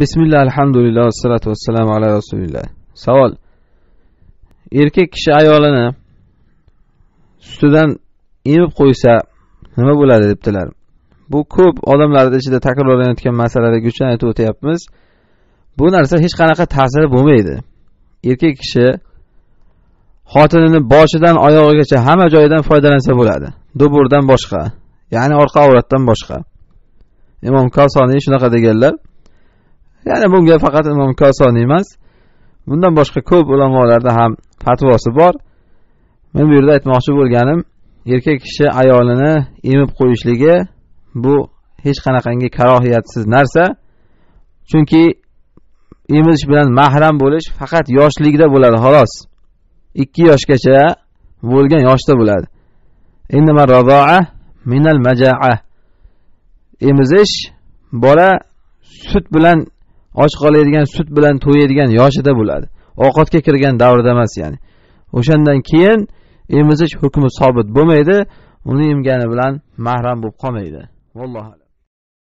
bismillah alhamdulillah vassalatu vassalamu ala rasulillah. Savol. Erkak kishi ayolini sutidan emib qo'ysa nima bo'ladi debdilar. Bu ko'p odamlarni ichida takrorlanayotgan masalalarga uchun aytib o'tyapmiz. Bu narsa hech qanaqa ta'siri bo'lmaydi. Erkak kishi xotinini boshidan oyog'igacha hamma joyidan foydalansa bo'ladi. Duburdan boshqa ya'ni orqa avratdan boshqa. Imom kosoniy shunaqa deganlar ya'ni bunga faqat imom kosoniy emas bundan boshqa ko'p ulamolarda ham fatvosi bor. Men bu yerda aytmoqchi bo'lganim erkak kishi ayolini emib qo'yishligi bu hech qanaqangi karohiyatsiz narsa. Chunki emizish bilan mahram bo'lish faqat yoshlikda bo'ladi xolos. Ikki yoshgacha bo'lgan yoshda bo'ladi. Minal majaa. Emizish bola sut bilan och qoladigan sut bilan to'yadigan yoshida bo'ladi. Ovqatga kirgan davrida emas ya'ni. O'shandan keyin emizish hukmi sobit bo'lmaydi uni emgani bilan mahram bo'lib qolmaydi. Vallohu